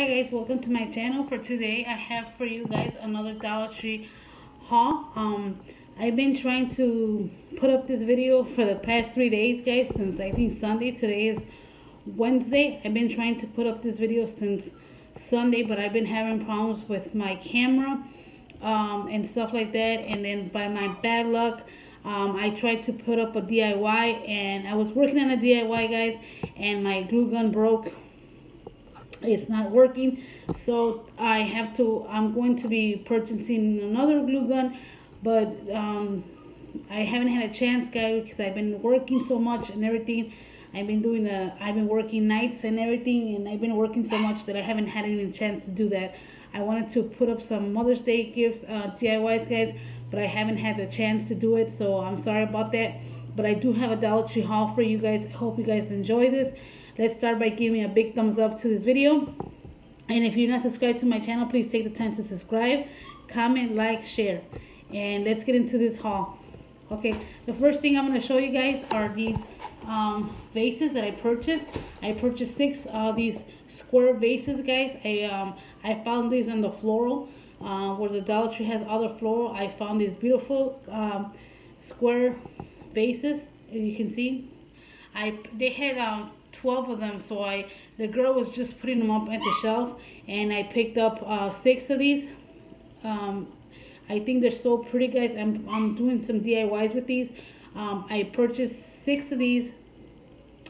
hi guys. Welcome to my channel. For today i have for you guys another dollar tree haul. Um i've been trying to put up this video for the past three days guys since i think sunday. Today is wednesday. I've been trying to put up this video since sunday but i've been having problems with my camera um, and stuff like that. And then by my bad luck um, I tried to put up a DIY and I was working on a DIY guys and my glue gun broke it's not working. So I have to I'm going to be purchasing another glue gun but um, I haven't had a chance guys because I've been working so much and everything. I've been doing a I've been working nights and everything and I've been working so much that I haven't had any chance to do that. I wanted to put up some Mother's Day gifts uh, DIYs guys but I haven't had the chance to do it so I'm sorry about that. But I do have a Dollar Tree haul for you guys. I hope you guys enjoy this Let's start by giving a big thumbs up to this video. And if you're not subscribed to my channel, please take the time to subscribe, comment, like, share. And let's get into this haul. Okay, the first thing I'm going to show you guys are these um, vases that I purchased. I purchased six of these square vases, guys. I um, I found these on the floral, uh, where the Dollar Tree has other floral. I found these beautiful um, square vases, as you can see. I They had um, 12 of them so I the girl was just putting them up at the shelf and I picked up uh, six of these. Um, I think they're so pretty guys. I'm, I'm doing some DIYs with these. Um, I purchased six of these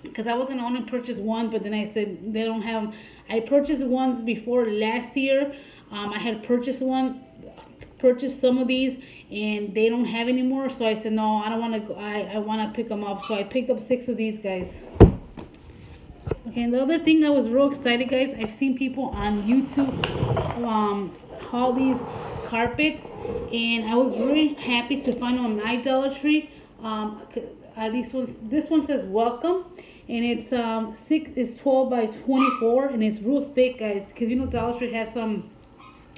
because I was gonna only purchase one but then I said they don't have I purchased ones before last year. Um, I had purchased one purchased some of these and they don't have anymore so I said no I don't want to I, I want to pick them up. So I picked up six of these guys Okay, and the other thing I was real excited, guys, I've seen people on YouTube um, haul these carpets, and I was really happy to find on my Dollar Tree. Um, uh, these ones, this one says welcome, and it's um six, it's 12 by 24, and it's real thick, guys, because you know Dollar Tree has some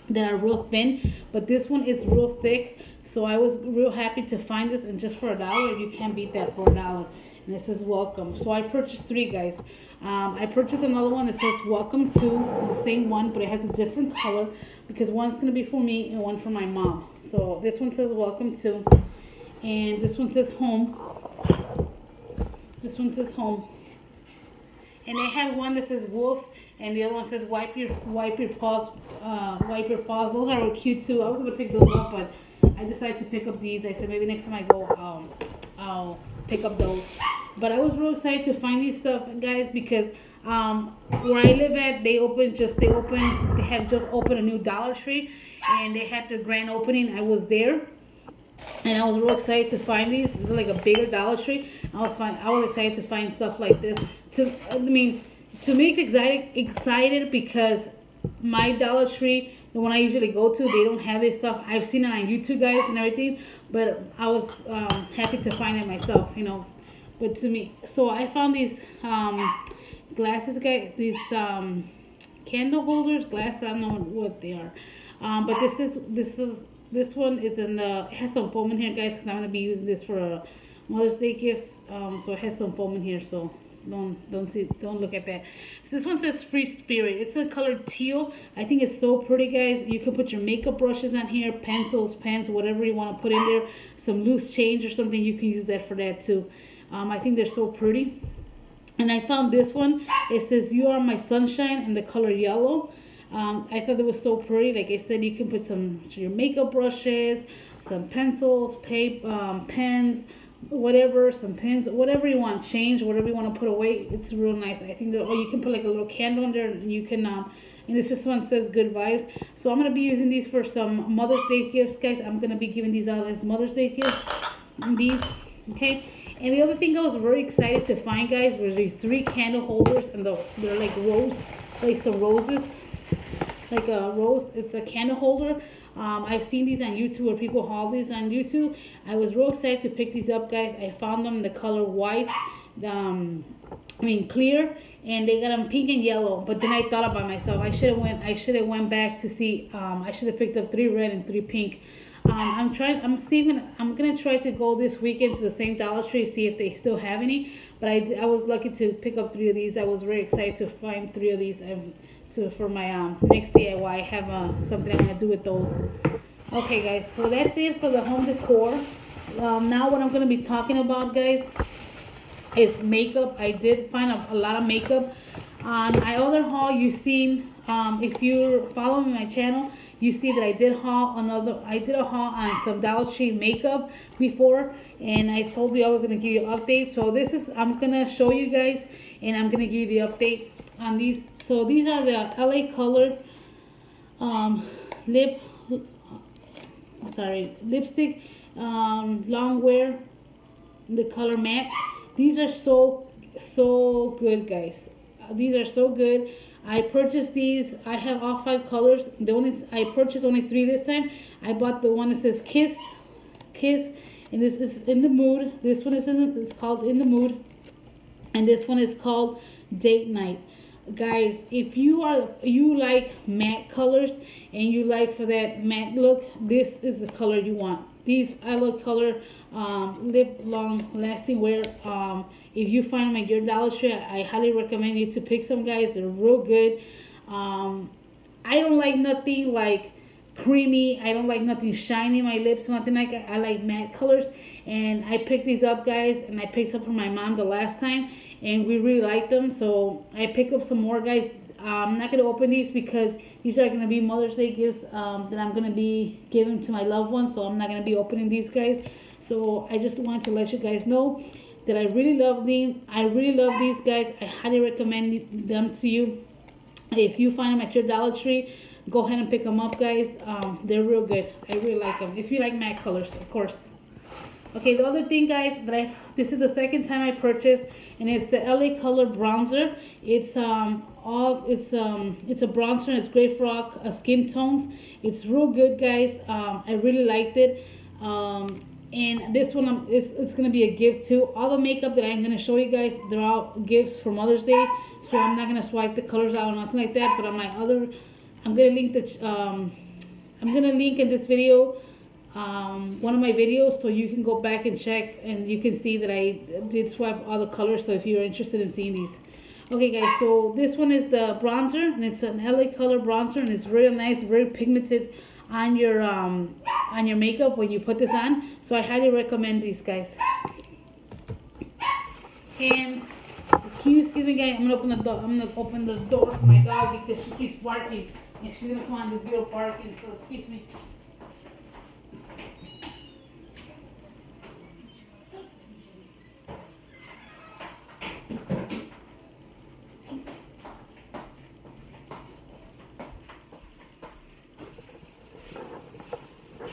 that are real thin, but this one is real thick. So I was real happy to find this, and just for a dollar, you can't beat that for a dollar. And it says welcome. So I purchased three, guys. Um, I purchased another one that says welcome to the same one but it has a different color because one's going to be for me and one for my mom. So this one says welcome to and this one says home. This one says home. And they had one that says wolf and the other one says wipe your wipe your paws uh, wipe your paws. Those are cute too. I was gonna pick those up but I decided to pick up these. I said maybe next time I go um, I'll pick up those. But I was real excited to find these stuff, guys, because um, where I live at, they open just, they open they have just opened a new Dollar Tree. And they had their grand opening. I was there. And I was real excited to find these. Is like a bigger Dollar Tree. I was fine. I was excited to find stuff like this. To I mean, to it's excited, excited because my Dollar Tree, the one I usually go to, they don't have this stuff. I've seen it on YouTube, guys, and everything. But I was um, happy to find it myself, you know but to me so i found these um glasses guys these um candle holders glasses i don't know what they are um but this is this is this one is in the has some foam in here guys because i'm going to be using this for a mother's day gift um so it has some foam in here so don't don't see don't look at that so this one says free spirit it's a color teal i think it's so pretty guys you can put your makeup brushes on here pencils pens whatever you want to put in there some loose change or something you can use that for that too um, I think they're so pretty. And I found this one. It says, you are my sunshine in the color yellow. Um, I thought it was so pretty. Like I said, you can put some your makeup brushes, some pencils, paper, um, pens, whatever, some pins, whatever you want, change, whatever you want to put away. It's real nice. I think that, or you can put like a little candle in there and you can, um, and this, this one says good vibes. So I'm going to be using these for some Mother's Day gifts, guys. I'm going to be giving these out as Mother's Day gifts. These, okay. And the other thing I was very excited to find, guys, were these three candle holders, and the, they're like rose, like some roses, like a rose. It's a candle holder. Um, I've seen these on YouTube where people haul these on YouTube. I was real excited to pick these up, guys. I found them the color white, um, I mean clear, and they got them pink and yellow. But then I thought about myself. I should have went. I should have went back to see. Um, I should have picked up three red and three pink. Um, I'm trying. I'm seeing. I'm gonna try to go this weekend to the same Dollar Tree see if they still have any. But I, I was lucky to pick up three of these. I was very excited to find three of these. Um, to for my um next DIY. I have uh, something I'm gonna do with those. Okay, guys. Well, that's it for the home decor. Um, now what I'm gonna be talking about, guys, is makeup. I did find a, a lot of makeup on my other haul. You've seen um, if you're following my channel, you see that I did haul another. I did a haul on some Dollar Tree makeup before, and I told you I was gonna give you an update. So this is I'm gonna show you guys, and I'm gonna give you the update on these. So these are the LA Color um, lip. Sorry, lipstick um, long wear the color matte. These are so so good guys. These are so good. I purchased these. I have all five colors. The only I purchased only three this time. I bought the one that says kiss kiss and this is in the mood. This one is in it's called in the mood. And this one is called date night guys if you are you like matte colors and you like for that matte look this is the color you want. These I love color um, lip long lasting wear. Um, if you find them at your Dollar Tree I highly recommend you to pick some guys. They're real good. Um, I don't like nothing like creamy. I don't like nothing shiny in my lips nothing like. I like matte colors. And I picked these up guys and I picked up from my mom the last time and we really like them so I picked up some more guys I'm not to open these because these are to be Mother's Day gifts um, that I'm to be giving to my loved ones. So I'm not to be opening these guys. So I just want to let you guys know that I really love them. I really love these guys. I highly recommend them to you. If you find them at your Dollar Tree, go ahead and pick them up, guys. Um, they're real good. I really like them. If you like matte colors, of course. Okay, the other thing, guys, that I this is the second time I purchased, and it's the LA Color Bronzer. It's um all it's um it's a bronzer. It's great for all uh, skin tones. It's real good, guys. Um, I really liked it. Um, and this one um, is it's gonna be a gift too. All the makeup that I'm gonna show you guys, they're all gifts for Mother's Day. So I'm not gonna swipe the colors out or nothing like that. But on my other, I'm gonna link the um, I'm gonna link in this video um, one of my videos so you can go back and check and you can see that I did swipe all the colors so if you're interested in seeing these. Okay guys so this one is the bronzer and it's an LA color bronzer and it's really nice very pigmented on your um, on your makeup when you put this on. So I highly recommend these guys. And you excuse me guys I'm gonna open the door I'm gonna open the door for my dog because she keeps barking and she's gonna on this video barking so excuse me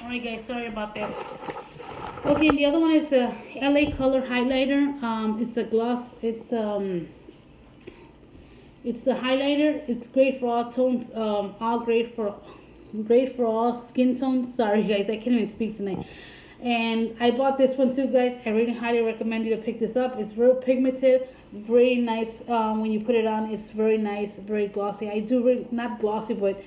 Alright guys, sorry about that. Okay, the other one is the LA Color Highlighter. Um, it's a gloss. It's um, it's the highlighter. It's great for all tones. Um, all great for great for all skin tones. Sorry guys, I can't even speak tonight. And I bought this one too, guys. I really highly recommend you to pick this up. It's real pigmented, very nice. Um, when you put it on, it's very nice, very glossy. I do really not glossy, but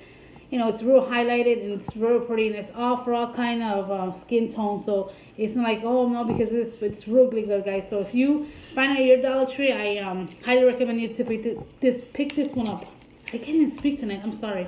you know, it's real highlighted and it's real pretty and it's all for all kind of uh, skin tone. So it's not like, oh no, because it's, it's really good, guys. So if you find out your Dollar Tree, I um, highly recommend you to pick this, pick this one up. I can't even speak tonight. I'm sorry.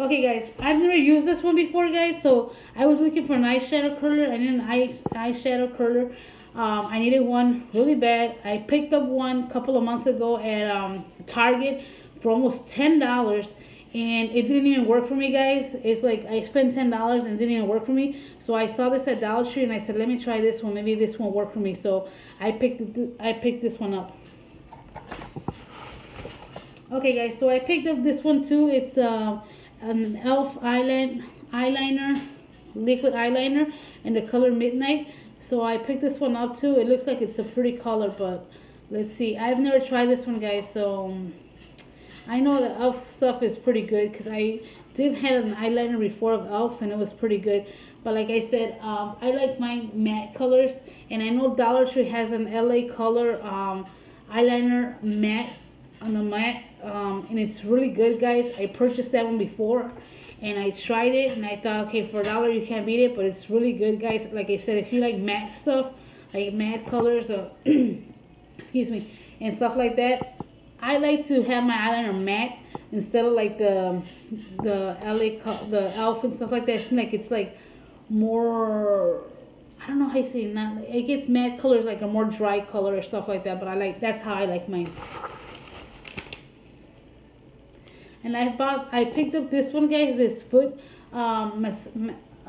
Okay, guys, I've never used this one before, guys. So I was looking for an eyeshadow curler. I need an eye eyeshadow curler. Um, I needed one really bad. I picked up one a couple of months ago at um, Target for almost ten dollars and it didn't even work for me guys. It's like i spent ten dollars and didn't even work for me. So i saw this at dollar tree and i said let me try this one. Maybe this won't work for me. So i picked i picked this one up. Okay guys. So i picked up this one too. It's uh, an elf eyeliner eyeliner liquid eyeliner in the color midnight. So i picked this one up too. It looks like it's a pretty color but let's see. I've never tried this one guys. So um, I know the e.l.f. stuff is pretty good because I did had an eyeliner before of e.l.f. and it was pretty good. But like I said, um, I like my matte colors. And I know Dollar Tree has an LA color um, eyeliner matte on the matte. Um, and it's really good, guys. I purchased that one before. And I tried it and I thought, okay, for a dollar you can't beat it. But it's really good, guys. Like I said, if you like matte stuff, like matte colors, or excuse me, and stuff like that, I like to have my eyeliner matte instead of like the the LA the elf and stuff like that. It's like it's like more. I don't know how you say it. Not it gets matte colors like a more dry color or stuff like that. But I like that's how I like mine. And I bought I picked up this one, guys. This foot um, mas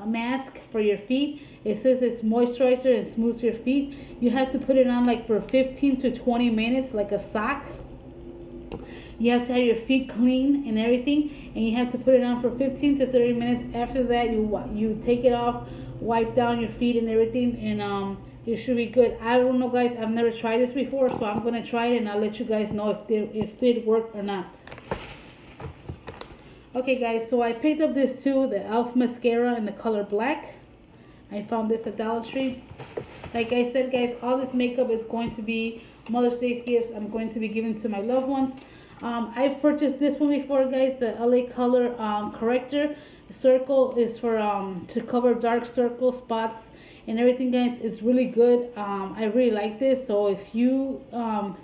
mask for your feet. It says it's moisturizer and smooths your feet. You have to put it on like for 15 to 20 minutes, like a sock you have to have your feet clean and everything, and you have to put it on for 15 to 30 minutes. After that, you you take it off, wipe down your feet and everything, and um, it should be good. I don't know, guys. I've never tried this before, so I'm gonna try it, and I'll let you guys know if they, if it worked or not. Okay, guys. So I picked up this too, the Elf mascara in the color black. I found this at Dollar Tree. Like I said, guys, all this makeup is going to be Mother's Day gifts. I'm going to be giving to my loved ones. Um, I've purchased this one before, guys. The LA Color um, Corrector Circle is for um, to cover dark circle spots and everything, guys. It's really good. Um, I really like this. So if you um,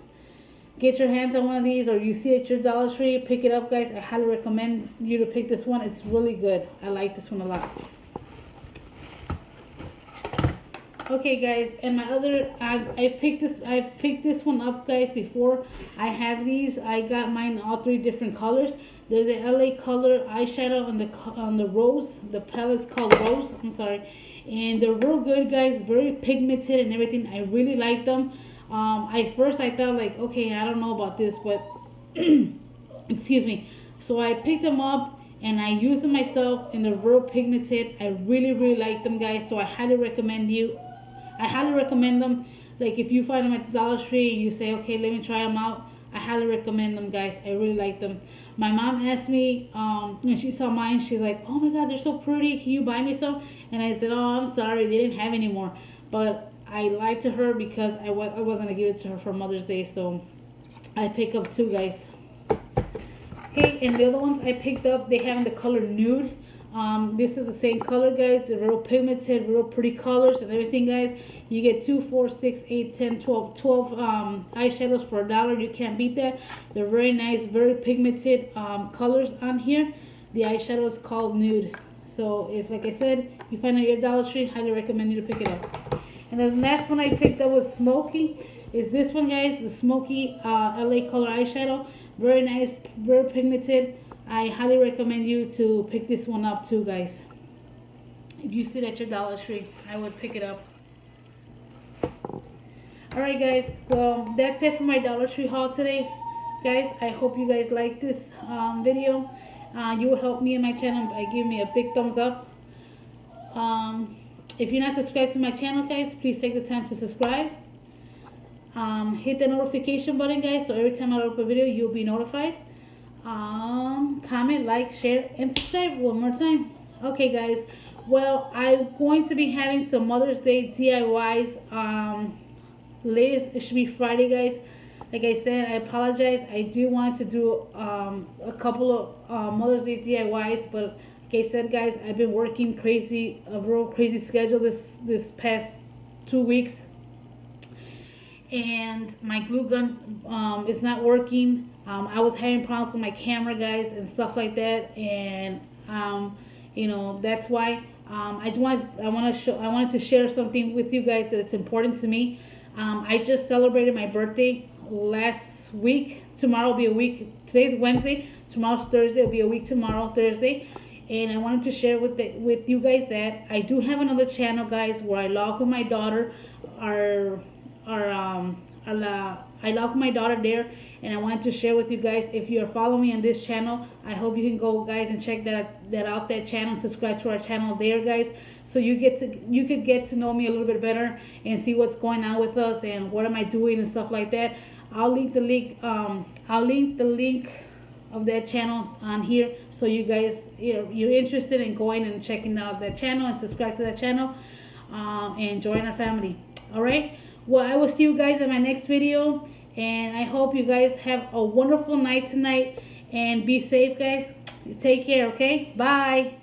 get your hands on one of these or you see it at your Dollar Tree, pick it up, guys. I highly recommend you to pick this one. It's really good. I like this one a lot. Okay guys and my other I, I picked this I picked this one up guys before. I have these. I got mine all three different colors. They're the LA color eyeshadow on the on the rose the palette's called rose I'm sorry. And they're real good guys very pigmented and everything. I really like them. Um at first I thought like okay I don't know about this but excuse me. So I picked them up and I use them myself and they're real pigmented. I really really like them guys so I highly recommend you I highly recommend them. Like if you find them at Dollar Tree and you say, okay, let me try them out, I highly recommend them, guys. I really like them. My mom asked me um, when she saw mine, she's like, oh my God, they're so pretty. Can you buy me some? And I said, oh, I'm sorry, they didn't have any more. But I lied to her because I wasn't going to give it to her for Mother's Day. So I pick up two, guys. Okay, and the other ones I picked up, they have in the color nude. Um, this is the same color, guys. Real pigmented, real pretty colors and everything, guys. You get 2, 4, 6, 8, 10, 12, 12 um, eyeshadows for a dollar. You can't beat that. They're very nice, very pigmented um, colors on here. The eyeshadow is called Nude. So if, like I said, you find out your Dollar Tree, highly recommend you to pick it up. And the last one I picked up was Smoky. Is this one, guys, the Smoky uh, LA Color Eyeshadow. Very nice, very pigmented. I highly recommend you to pick this one up too, guys. If you see it at your Dollar Tree, I would pick it up. Alright guys, well that's it for my Dollar Tree haul today. Guys, I hope you guys like this um, video. Uh, you will help me and my channel by giving me a big thumbs up. Um, if you're not subscribed to my channel, guys, please take the time to subscribe. Um, hit the notification button, guys, so every time I upload a video, you'll be notified um comment like share and subscribe one more time. Okay guys. Well i'm going to be having some mother's day diys um latest it should be friday guys. Like i said i apologize. I do want to do um a couple of uh, mother's day diys but like i said guys i've been working crazy a real crazy schedule this this past two weeks and my glue gun um, is not working um, I was having problems with my camera, guys, and stuff like that, and um, you know that's why um, I just want I want to show I wanted to share something with you guys that it's important to me. Um, I just celebrated my birthday last week. Tomorrow will be a week. Today's Wednesday. Tomorrow's Thursday. It'll be a week tomorrow, Thursday. And I wanted to share with the, with you guys that I do have another channel, guys, where I vlog with my daughter. Our our um I love my daughter there and I wanted to share with you guys if you're following me on this channel I hope you can go guys and check that that out that channel subscribe to our channel there guys so you get to you could get to know me a little bit better and see what's going on with us and what am I doing and stuff like that. I'll link the link um I'll link the link of that channel on here so you guys you're, you're interested in going and checking out that channel and subscribe to that channel um, and join our family. All right well i will see you guys in my next video and i hope you guys have a wonderful night tonight and be safe guys. Take care okay? Bye